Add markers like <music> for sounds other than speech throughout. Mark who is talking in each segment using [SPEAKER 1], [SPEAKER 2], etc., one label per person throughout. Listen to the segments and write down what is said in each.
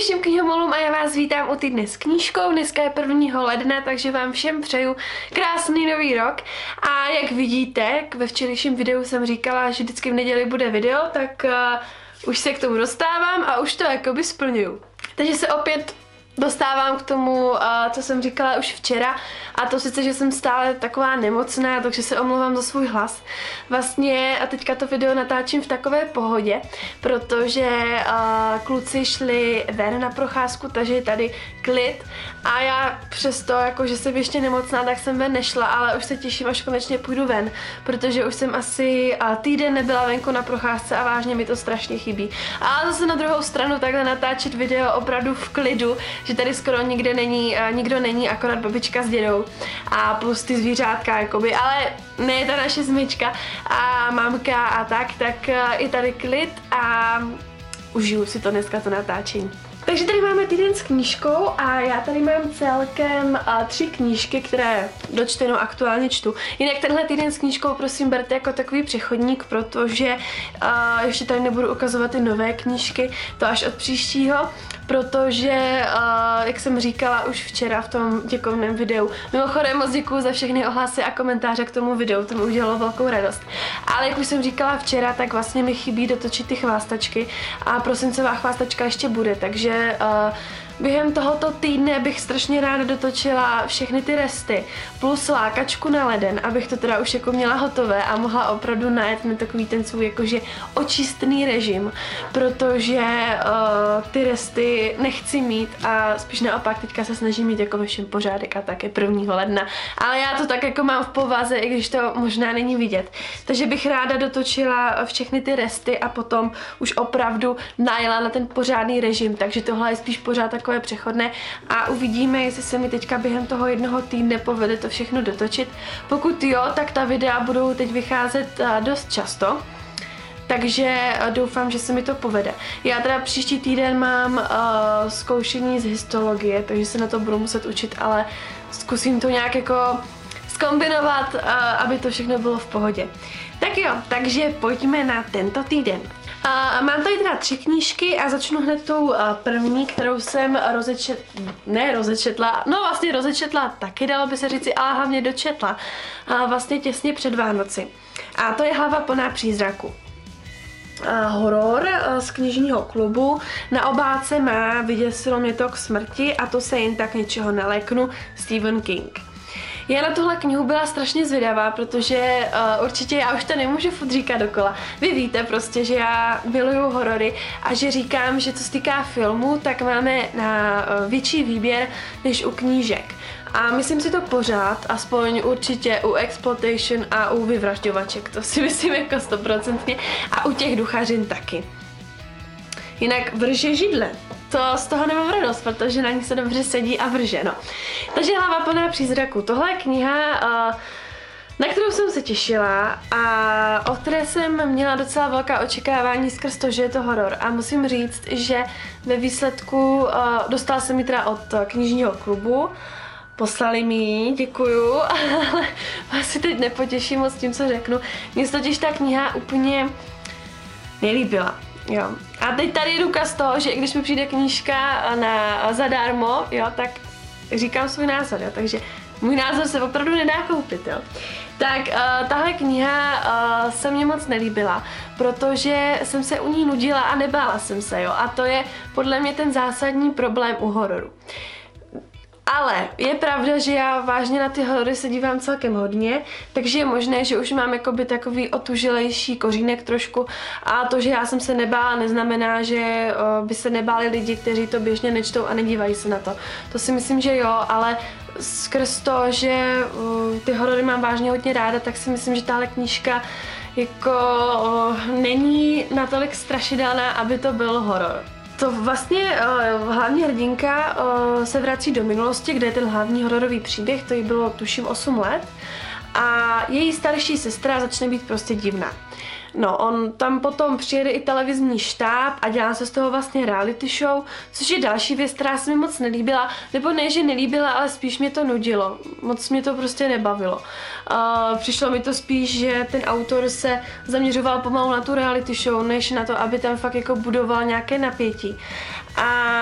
[SPEAKER 1] všem knihomolům a já vás vítám u týdne s knížkou. Dneska je 1. ledna, takže vám všem přeju krásný nový rok. A jak vidíte, ve včerejším videu jsem říkala, že vždycky v neděli bude video, tak uh, už se k tomu dostávám a už to jakoby splňuju. Takže se opět dostávám k tomu, co jsem říkala už včera, a to sice, že jsem stále taková nemocná, takže se omlouvám za svůj hlas. Vlastně a teďka to video natáčím v takové pohodě, protože kluci šli ven na procházku, takže je tady klid a já přesto, jako že jsem ještě nemocná, tak jsem ven nešla, ale už se těším, až konečně půjdu ven, protože už jsem asi týden nebyla venku na procházce a vážně mi to strašně chybí. A zase na druhou stranu takhle natáčet video opravdu v klidu, že tady skoro nikde není, nikdo není, akorát babička s dědou a plus ty zvířátka, jakoby, ale ne ta naše smyčka a mamka a tak, tak i tady klid a užiju si to dneska to natáčení. Takže tady máme týden s knížkou a já tady mám celkem tři knížky, které dočtenou aktuálně čtu. Jinak tenhle týden s knížkou prosím berte jako takový přechodník, protože uh, ještě tady nebudu ukazovat ty nové knížky, to až od příštího protože, uh, jak jsem říkala už včera v tom děkovném videu, mimochodem moc děkuju za všechny ohlasy a komentáře k tomu videu, to mi udělalo velkou radost. Ale jak už jsem říkala včera, tak vlastně mi chybí dotočit ty chvástačky a prosincová chvástačka ještě bude, takže uh, Během tohoto týdne bych strašně ráda dotočila všechny ty resty, plus lákačku na leden, abych to teda už jako měla hotové a mohla opravdu najet na takový ten svůj jakože očistný režim, protože uh, ty resty nechci mít a spíš naopak teďka se snažím mít jako ve všem pořádek a také 1. ledna, ale já to tak jako mám v povaze, i když to možná není vidět. Takže bych ráda dotočila všechny ty resty a potom už opravdu najela na ten pořádný režim, takže tohle je spíš pořád jako takové přechodné a uvidíme, jestli se mi teďka během toho jednoho týdne povede to všechno dotočit. Pokud jo, tak ta videa budou teď vycházet dost často. Takže doufám, že se mi to povede. Já teda příští týden mám uh, zkoušení z histologie, takže se na to budu muset učit, ale zkusím to nějak jako skombinovat, uh, aby to všechno bylo v pohodě. Tak jo, takže pojďme na tento týden. A mám tady teda tři knížky a začnu hned tou první, kterou jsem rozečet, ne rozečetla, no vlastně rozečetla taky, dalo by se říci, ale hlavně dočetla. A vlastně těsně před Vánoci. A to je Hlava plná přízraku. A horor z knižního klubu. Na obálce má Vyděsilo mě to k smrti a to se jen tak něčeho neleknu Stephen King. Já na tuhle knihu byla strašně zvědavá, protože uh, určitě já už to nemůžu furt říkat dokola. Vy víte prostě, že já miluju horory a že říkám, že co se týká filmu, tak máme na uh, větší výběr než u knížek. A myslím si to pořád, aspoň určitě u Exploitation a u vyvražďovaček, to si <laughs> myslím jako stoprocentně, a u těch duchařin taky. Jinak vrže židle, to z toho nemám radost, protože na ní se dobře sedí a vrže, no. Takže hlava plná přízraku. Tohle je kniha, uh, na kterou jsem se těšila a o které jsem měla docela velká očekávání skrz to, že je to horor. A musím říct, že ve výsledku uh, dostala jsem ji teda od knižního klubu, poslali mi ji, děkuju, <laughs> ale vás si teď nepotěším moc tím, co řeknu. Mně se totiž ta kniha úplně nelíbila. Jo. A teď tady je důkaz toho, že když mi přijde knížka na zadarmo, jo, tak říkám svůj názor, jo, takže můj názor se opravdu nedá koupit, jo. Tak uh, tahle kniha uh, se mě moc nelíbila, protože jsem se u ní nudila a nebála jsem se, jo. A to je podle mě ten zásadní problém u hororu. Ale je pravda, že já vážně na ty horory se dívám celkem hodně, takže je možné, že už mám jakoby takový otužilejší kořínek trošku a to, že já jsem se nebála, neznamená, že by se nebáli lidi, kteří to běžně nečtou a nedívají se na to. To si myslím, že jo, ale skrz to, že ty horory mám vážně hodně ráda, tak si myslím, že tahle knížka jako není natolik strašidelná, aby to byl horor. To vlastně uh, hlavní hrdinka uh, se vrací do minulosti, kde je ten hlavní hororový příběh, to jí bylo tuším 8 let a její starší sestra začne být prostě divná. No, on tam potom přijede i televizní štáb a dělá se z toho vlastně reality show, což je další věc, která se mi moc nelíbila, nebo ne, že nelíbila, ale spíš mě to nudilo. Moc mě to prostě nebavilo. Uh, přišlo mi to spíš, že ten autor se zaměřoval pomalu na tu reality show, než na to, aby tam fakt jako budoval nějaké napětí. A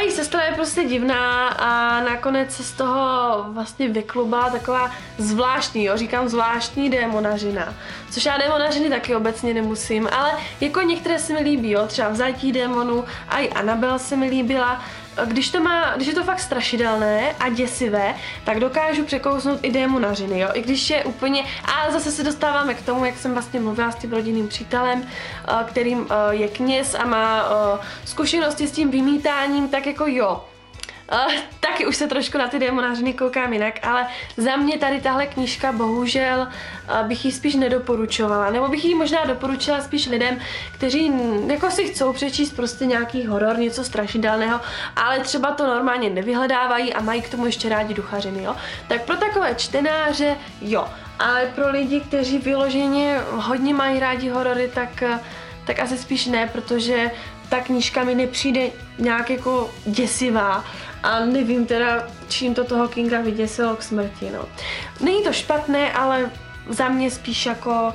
[SPEAKER 1] její sestra je prostě divná a nakonec se z toho vlastně vyklubá taková zvláštní, jo, říkám zvláštní démonařina. Což já démonařiny taky obecně nemusím, ale jako některé se mi líbí, jo, třeba v Zajtí démonů, a i Anabel se mi líbila, když to má, když je to fakt strašidelné a děsivé, tak dokážu překousnout i démonařiny, jo, i když je úplně, a zase se dostáváme k tomu, jak jsem vlastně mluvila s tím rodinným přítelem, eh, kterým eh, je kněz a má eh, zkušenosti s tím vymítáním, tak jako jo, Uh, taky už se trošku na ty demonářiny koukám jinak, ale za mě tady tahle knížka bohužel uh, bych ji spíš nedoporučovala, nebo bych ji možná doporučila spíš lidem, kteří jako si chcou přečíst prostě nějaký horor, něco strašidelného, ale třeba to normálně nevyhledávají a mají k tomu ještě rádi duchařiny, jo. Tak pro takové čtenáře, jo, ale pro lidi, kteří vyloženě hodně mají rádi horory, tak, tak asi spíš ne, protože ta knížka mi nepřijde nějak jako děsivá a nevím teda, čím to toho Kinga vyděsilo k smrti, no. Není to špatné, ale za mě spíš jako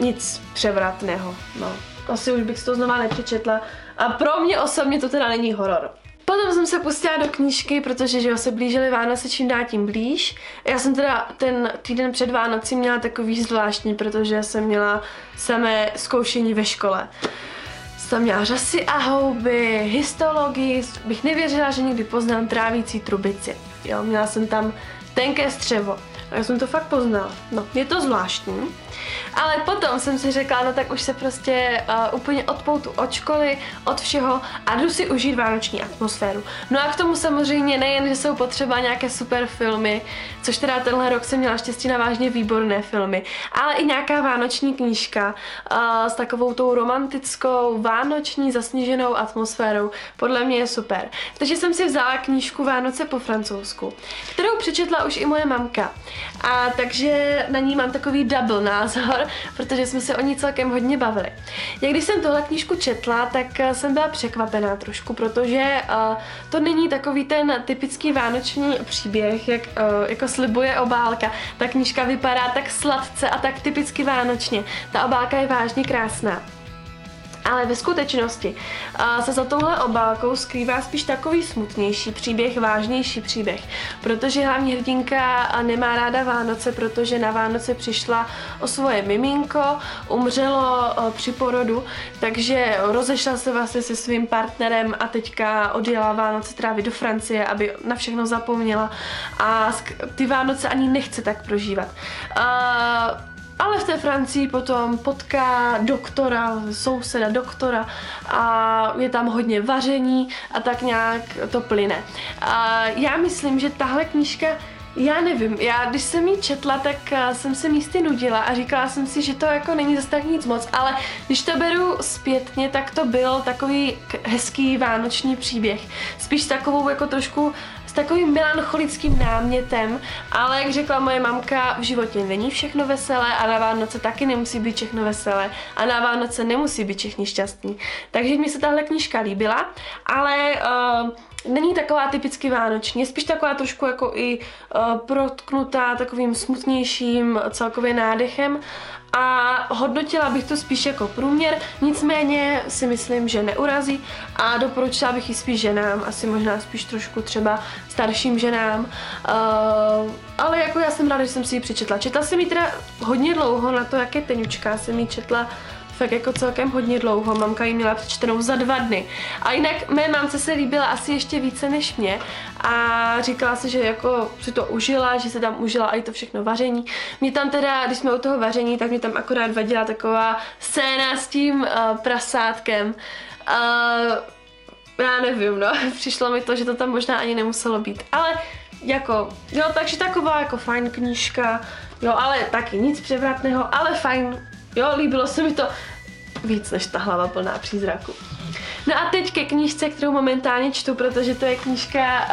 [SPEAKER 1] nic převratného, no. Asi už bych si to znova nepřečetla a pro mě osobně to teda není horor. Potom jsem se pustila do knížky, protože že jo, se blížily Vánoce čím dál tím blíž. Já jsem teda ten týden před Vánoci měla takový zvláštní, protože jsem měla samé zkoušení ve škole tam měla řasy a houby, histologii, bych nevěřila, že někdy poznám trávící trubici. Jo, měla jsem tam tenké střevo. A já jsem to fakt poznala. No, je to zvláštní. Ale potom jsem si řekla, no tak už se prostě uh, úplně odpoutu od školy, od všeho a jdu si užít vánoční atmosféru. No a k tomu samozřejmě nejen, že jsou potřeba nějaké super filmy, což teda tenhle rok jsem měla štěstí na vážně výborné filmy, ale i nějaká vánoční knížka uh, s takovou tou romantickou, vánoční, zasněženou atmosférou. Podle mě je super. Takže jsem si vzala knížku Vánoce po francouzsku, kterou přečetla už i moje mamka. A takže na ní mám takový double názor, protože jsme se o ní celkem hodně bavili. Jak když jsem tohle knížku četla, tak eh, jsem byla překvapená trošku, protože uh, to není takový ten typický vánoční příběh, jak uh, jako slibuje obálka. Ta knížka vypadá tak sladce a tak typicky vánočně. Ta obálka je vážně krásná. Ale ve skutečnosti se za touhle obálkou skrývá spíš takový smutnější příběh, vážnější příběh. Protože hlavní hrdinka nemá ráda Vánoce, protože na Vánoce přišla o svoje miminko, umřelo při porodu, takže rozešla se vlastně se svým partnerem a teďka odjela Vánoce trávit do Francie, aby na všechno zapomněla a ty Vánoce ani nechce tak prožívat. Ale v té Francii potom potká doktora, souseda doktora a je tam hodně vaření a tak nějak to plyne. A já myslím, že tahle knížka já nevím, já když jsem ji četla, tak eh, jsem se místy nudila a říkala jsem si, že to jako není zase tak nic moc, ale když to beru zpětně, tak to byl takový hezký vánoční příběh. Spíš takovou jako trošku s takovým melancholickým námětem, ale jak řekla moje mamka, v životě není všechno veselé a na Vánoce taky nemusí být všechno veselé a na Vánoce nemusí být všichni šťastní. Takže mi se tahle knížka líbila, ale uh, není taková typicky vánoční, je spíš taková trošku jako i uh, protknutá takovým smutnějším celkově nádechem a hodnotila bych to spíš jako průměr, nicméně si myslím, že neurazí a doporučila bych ji spíš ženám, asi možná spíš trošku třeba starším ženám, uh, ale jako já jsem ráda, že jsem si ji přečetla. Četla jsem ji teda hodně dlouho na to, jak je tenučka, jsem ji četla fakt jako celkem hodně dlouho. Mamka ji měla přečtenou za dva dny. A jinak mé mamce se líbila asi ještě více než mě a říkala si, že jako si to užila, že se tam užila i to všechno vaření. Mě tam teda, když jsme u toho vaření, tak mě tam akorát vadila taková scéna s tím uh, prasátkem. Uh, já nevím, no, <laughs> přišlo mi to, že to tam možná ani nemuselo být, ale jako, jo, takže taková jako fajn knížka, jo, ale taky nic převratného, ale fajn, Jo, líbilo se mi to víc než ta hlava plná přízraku. No a teď ke knížce, kterou momentálně čtu, protože to je knížka,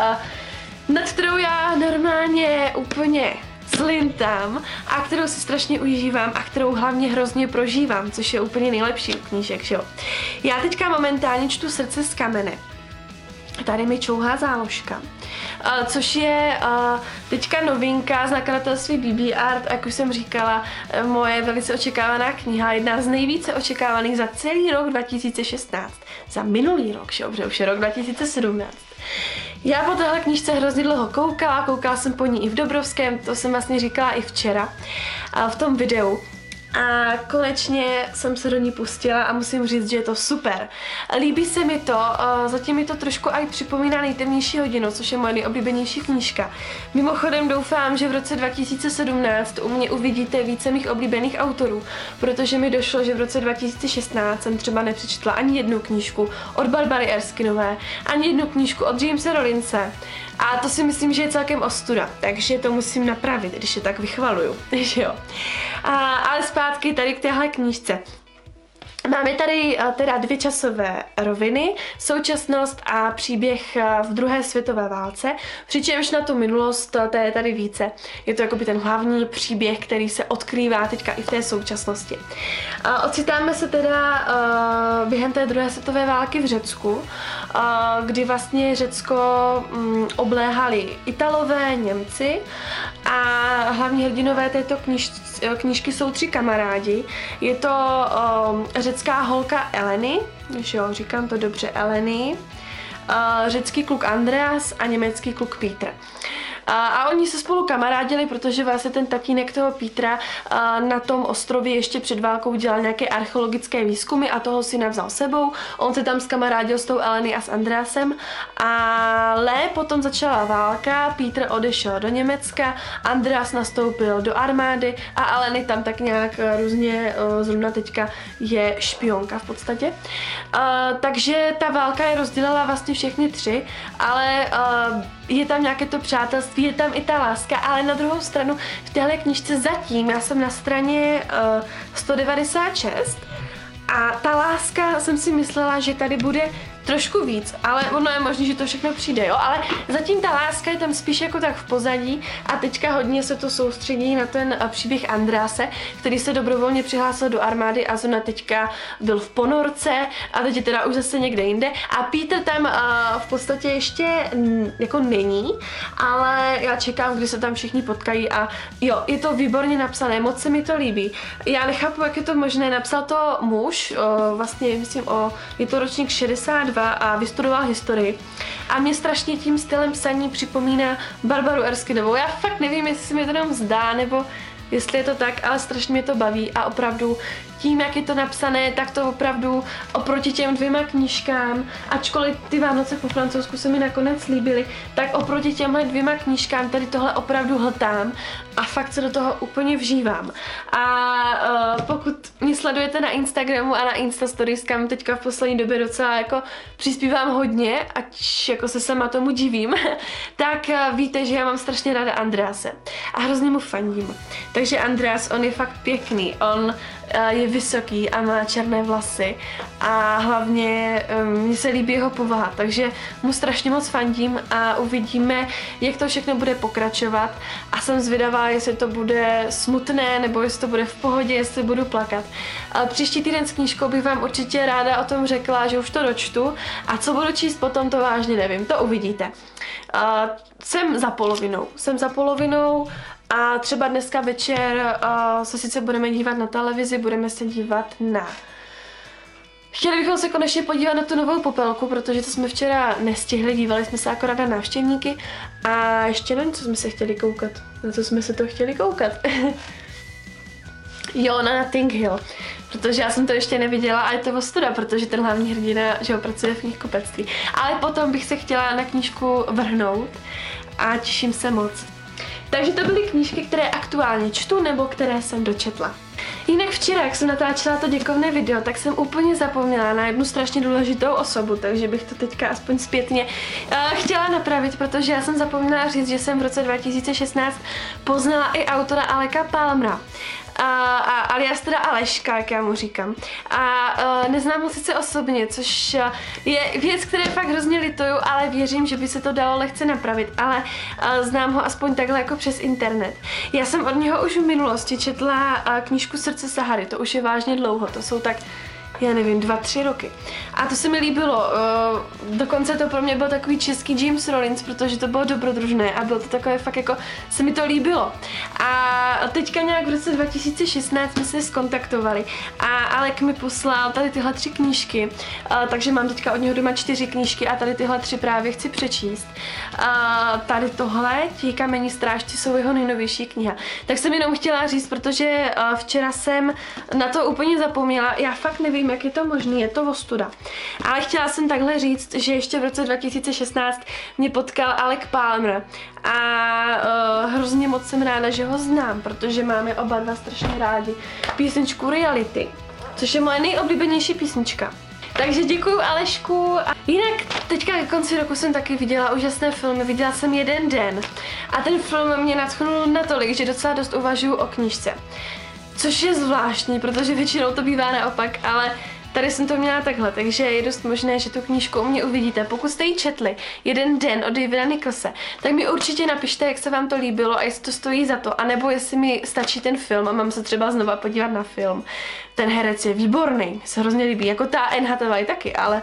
[SPEAKER 1] uh, nad kterou já normálně úplně slintám a kterou si strašně užívám a kterou hlavně hrozně prožívám, což je úplně nejlepší u knížek, že jo. Já teďka momentálně čtu Srdce z kamene. Tady mi čouhá záložka, což je teďka novinka z nakladatelství BB Art, jak už jsem říkala, uh, moje velice očekávaná kniha, jedna z nejvíce očekávaných za celý rok 2016, za minulý rok, že dobře, už je rok 2017. Já po téhle knižce hrozně dlouho koukala, koukala jsem po ní i v Dobrovském, to jsem vlastně říkala i včera v tom videu. A konečně jsem se do ní pustila a musím říct, že je to super. Líbí se mi to, zatím mi to trošku i připomíná nejtemnější hodinu, což je moje nejoblíbenější knížka. Mimochodem doufám, že v roce 2017 u mě uvidíte více mých oblíbených autorů, protože mi došlo, že v roce 2016 jsem třeba nepřečetla ani jednu knížku od Barbary Erskinové, ani jednu knížku od Jamesa Rollince. A to si myslím, že je celkem ostuda, takže to musím napravit, když je tak vychvaluju, <laughs> že jo. A, ale zpátky tady k téhle knížce. Máme tady eh, teda dvě časové roviny, současnost a příběh eh, v druhé světové válce, přičemž na tu minulost eh, to je tady více. Je to jakoby ten hlavní příběh, který se odkrývá teďka i v té současnosti. Ocitáme se teda během té druhé světové války v Řecku, kdy vlastně Řecko mm, obléhali Italové, Němci a hlavní hrdinové této kniž, knížky jsou tři kamarádi. Je to řecká holka Eleny, jo, říkám to dobře, Eleny, řecký kluk Andreas a německý kluk Peter. A, a oni se spolu kamarádili, protože vlastně ten tatínek toho Petra a, na tom ostrově ještě před válkou dělal nějaké archeologické výzkumy a toho si navzal sebou. On se tam skamarádil s tou Eleny a s Andreasem, ale potom začala válka, Peter odešel do Německa, Andreas nastoupil do armády a Eleny tam tak nějak různě, zrovna teďka je špionka v podstatě. A, takže ta válka je rozdělila vlastně všechny tři, ale je tam nějaké to přátelství, je tam i ta láska, ale na druhou stranu v téhle knižce zatím, já jsem na straně uh, 196 a ta láska jsem si myslela, že tady bude trošku víc, ale ono je možné, že to všechno přijde, jo, ale zatím ta láska je tam spíš jako tak v pozadí a teďka hodně se to soustředí na ten eh, příběh Andráse, který se dobrovolně přihlásil do armády a zrovna teďka byl v ponorce a teď je teda už zase někde jinde a Peter tam uh, v podstatě ještě jako není, ale já čekám, kdy se tam všichni potkají a jo, je to výborně napsané, moc se mi to líbí. Já nechápu, jak je to možné, napsal to muž, uh, vlastně myslím o, je to ročník 62 2 a vystudoval historii. A mě strašně tím stylem psaní připomíná Barbaru Erskinovou. Já fakt nevím, jestli se mi to jenom zdá, nebo jestli je to tak, ale strašně mě to baví a opravdu tím, jak je to napsané, tak to opravdu oproti těm dvěma knížkám, ačkoliv ty Vánoce po francouzsku se mi nakonec líbily, tak oproti těmhle dvěma knížkám tady tohle opravdu hltám a fakt se do toho úplně vžívám. A uh, pokud mě sledujete na Instagramu a na Insta Stories, kam teďka v poslední době docela jako přispívám hodně, ať jako se sama tomu divím, <laughs> tak uh, víte, že já mám strašně ráda Andrease a hrozně mu fandím. Takže Andreas, on je fakt pěkný, on je vysoký a má černé vlasy a hlavně um, mně se líbí jeho povaha, takže mu strašně moc fandím a uvidíme, jak to všechno bude pokračovat a jsem zvědavá, jestli to bude smutné nebo jestli to bude v pohodě, jestli budu plakat. Ale příští týden s knížkou bych vám určitě ráda o tom řekla, že už to dočtu a co budu číst potom, to vážně nevím, to uvidíte. Uh, jsem za polovinou, jsem za polovinou a třeba dneska večer uh, se sice budeme dívat na televizi, budeme se dívat na Chtěli bychom se konečně podívat na tu novou popelku, protože to jsme včera nestihli, dívali jsme se akorát na návštěvníky a ještě nevím, co jsme se chtěli koukat. Na co jsme se to chtěli koukat. <laughs> jo, na Notting Hill. Protože já jsem to ještě neviděla a je to ostuda, protože ten hlavní hrdina, že ho pracuje v knihkupectví. Ale potom bych se chtěla na knížku vrhnout a těším se moc. Takže to byly knížky, které aktuálně čtu nebo které jsem dočetla. Jinak včera, jak jsem natáčela to děkovné video, tak jsem úplně zapomněla na jednu strašně důležitou osobu, takže bych to teďka aspoň zpětně uh, chtěla napravit, protože já jsem zapomněla říct, že jsem v roce 2016 poznala i autora Aleka Palmra a, a alias teda Aleška, jak já mu říkám. A a neznám ho sice osobně, což je věc, které fakt hrozně lituju, ale věřím, že by se to dalo lehce napravit, ale a, znám ho aspoň takhle jako přes internet. Já jsem od něho už v minulosti četla a, knížku Srdce Sahary, to už je vážně dlouho, to jsou tak já nevím, dva, tři roky. A to se mi líbilo. Uh, dokonce to pro mě byl takový český James Rollins, protože to bylo dobrodružné a bylo to takové fakt jako, se mi to líbilo. A teďka nějak v roce 2016 jsme se skontaktovali a Alek mi poslal tady tyhle tři knížky, uh, takže mám teďka od něho doma čtyři knížky a tady tyhle tři právě chci přečíst. Uh, tady tohle, ti kamení strážci jsou jeho nejnovější kniha. Tak jsem jenom chtěla říct, protože včera jsem na to úplně zapomněla, já fakt nevím, jak je to možné, je to ostuda. Ale chtěla jsem takhle říct, že ještě v roce 2016 mě potkal Alec Palmer a uh, hrozně moc jsem ráda, že ho znám, protože máme oba dva strašně rádi písničku Reality, což je moje nejoblíbenější písnička. Takže děkuji Alešku. A jinak teďka ke konci roku jsem taky viděla úžasné filmy. Viděla jsem jeden den a ten film mě natchnul natolik, že docela dost uvažuju o knížce. Což je zvláštní, protože většinou to bývá naopak, ale Tady jsem to měla takhle, takže je dost možné, že tu knížku u mě uvidíte. Pokud jste ji četli jeden den od Davida Nicholse, tak mi určitě napište, jak se vám to líbilo a jestli to stojí za to, anebo jestli mi stačí ten film a mám se třeba znova podívat na film. Ten herec je výborný, se hrozně líbí, jako ta Hathaway taky, ale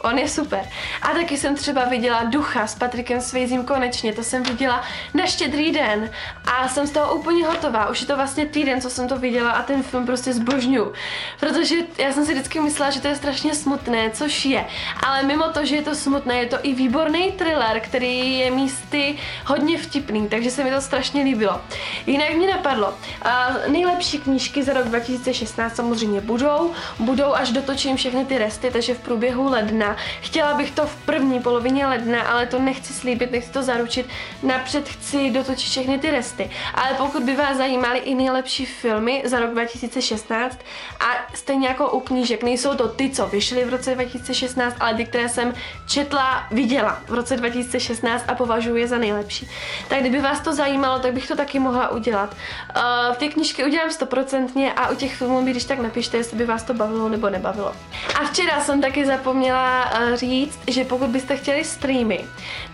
[SPEAKER 1] On je super. A taky jsem třeba viděla Ducha s Patrikem Svejzím konečně, to jsem viděla na štědrý den a jsem z toho úplně hotová. Už je to vlastně týden, co jsem to viděla a ten film prostě zbožňu. Protože já jsem si vždycky myslela, že to je strašně smutné, což je. Ale mimo to, že je to smutné, je to i výborný thriller, který je místy hodně vtipný, takže se mi to strašně líbilo. Jinak mě napadlo, uh, nejlepší knížky za rok 2016 samozřejmě budou, budou až dotočím všechny ty resty, takže v průběhu ledna ledna. Chtěla bych to v první polovině ledna, ale to nechci slíbit, nechci to zaručit. Napřed chci dotočit všechny ty resty. Ale pokud by vás zajímaly i nejlepší filmy za rok 2016 a stejně jako u knížek, nejsou to ty, co vyšly v roce 2016, ale ty, které jsem četla, viděla v roce 2016 a považuji je za nejlepší. Tak kdyby vás to zajímalo, tak bych to taky mohla udělat. Uh, v té knížky udělám stoprocentně a u těch filmů mi když tak napište, jestli by vás to bavilo nebo nebavilo. A včera jsem taky zapomněla Eh, říct, že pokud byste chtěli streamy,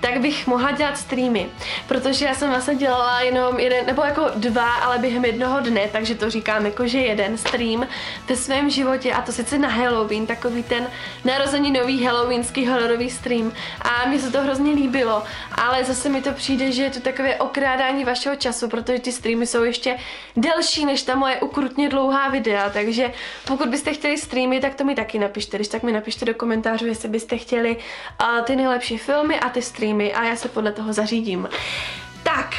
[SPEAKER 1] tak bych mohla dělat streamy, protože já jsem vlastně dělala jenom jeden, nebo jako dva, ale během jednoho dne, takže to říkám jako, že jeden stream ve svém životě a to sice na Halloween, takový ten nový halloweenský hororový stream. A mně se to hrozně líbilo, ale zase mi to přijde, že je to takové okrádání vašeho času, protože ty streamy jsou ještě delší než ta moje ukrutně dlouhá videa, takže pokud byste chtěli streamy, tak to mi taky napište, když tak mi napište do komentářů, jestli byste chtěli uh, ty nejlepší filmy a ty streamy a já se podle toho zařídím. Tak,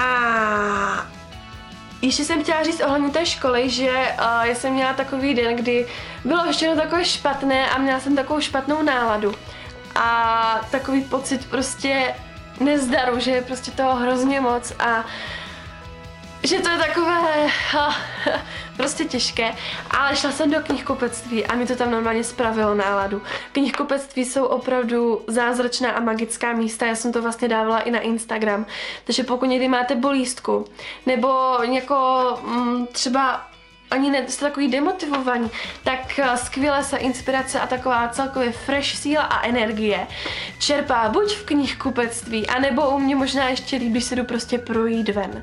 [SPEAKER 1] a ještě jsem chtěla říct ohledně té školy, že uh, já jsem měla takový den, kdy bylo ještě takové špatné a měla jsem takovou špatnou náladu. A takový pocit prostě nezdaru, že je prostě toho hrozně moc a že to je takové prostě těžké, ale šla jsem do knihkupectví a mi to tam normálně spravilo náladu. Knihkupectví jsou opravdu zázračná a magická místa, já jsem to vlastně dávala i na Instagram, takže pokud někdy máte bolístku, nebo jako mm, třeba ne, jste takový demotivovaní, tak eh, skvěle se inspirace a taková celkově fresh síla a energie čerpá buď v knihkupectví, anebo u mě možná ještě líbí, když se jdu prostě projít ven.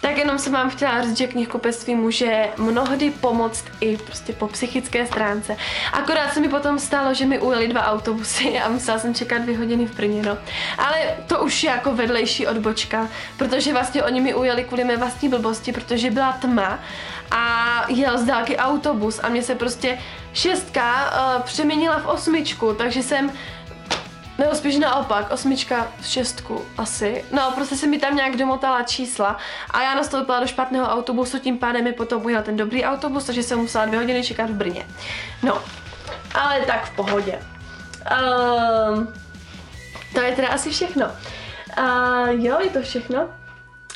[SPEAKER 1] Tak jenom jsem vám chtěla říct, že knihkupectví může mnohdy pomoct i prostě po psychické stránce. Akorát se mi potom stalo, že mi ujeli dva autobusy <laughs> a musela jsem čekat dvě hodiny v Brně, no. Ale to už je jako vedlejší odbočka, protože vlastně oni mi ujeli kvůli mé vlastní blbosti, protože byla tma a jel z dálky autobus a mě se prostě šestka uh, přeměnila v osmičku, takže jsem nebo spíš naopak, osmička v šestku asi. No, prostě se mi tam nějak domotala čísla a já nastoupila do špatného autobusu, tím pádem mi potom ujel ten dobrý autobus, takže jsem musela dvě hodiny čekat v Brně. No, ale tak v pohodě. Um, to je teda asi všechno. Uh, jo, je to všechno.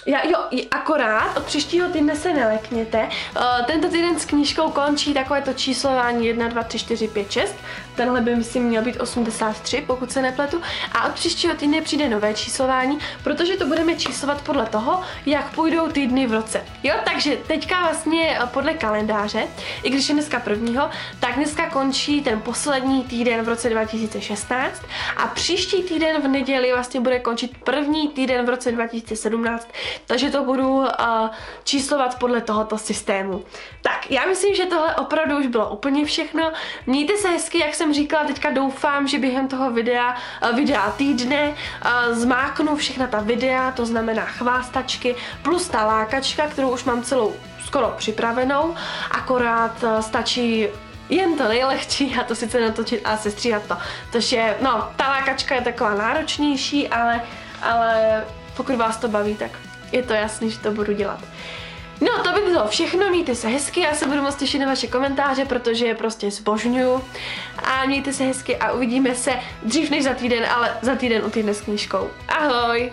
[SPEAKER 1] Já, jo, akorát od příštího týdne se nelekněte. Uh, tento týden s knížkou končí takové to číslování 1, 2, 3, 4, 5, 6. Tenhle by myslím měl být 83, pokud se nepletu. A od příštího týdne přijde nové číslování, protože to budeme číslovat podle toho, jak půjdou týdny v roce. Jo, takže teďka vlastně eh, podle kalendáře, i když je dneska prvního, tak dneska končí ten poslední týden v roce 2016 a příští týden v neděli vlastně bude končit první týden v roce 2017, takže to budu uh, číslovat podle tohoto systému. Tak, já myslím, že tohle opravdu už bylo úplně všechno. Mějte se hezky, jak jsem říkala, teďka doufám, že během toho videa, uh, videa týdne uh, zmáknu všechna ta videa, to znamená chvástačky, plus ta lákačka, kterou už mám celou skoro připravenou, akorát uh, stačí jen to nejlehčí a to sice natočit a sestříhat to. Tož je, no, ta lákačka je taková náročnější, ale, ale pokud vás to baví, tak je to jasný, že to budu dělat. No, to by bylo všechno, mějte se hezky, já se budu moc těšit na vaše komentáře, protože je prostě zbožňuju. A mějte se hezky a uvidíme se dřív než za týden, ale za týden u týdne s knížkou. Ahoj!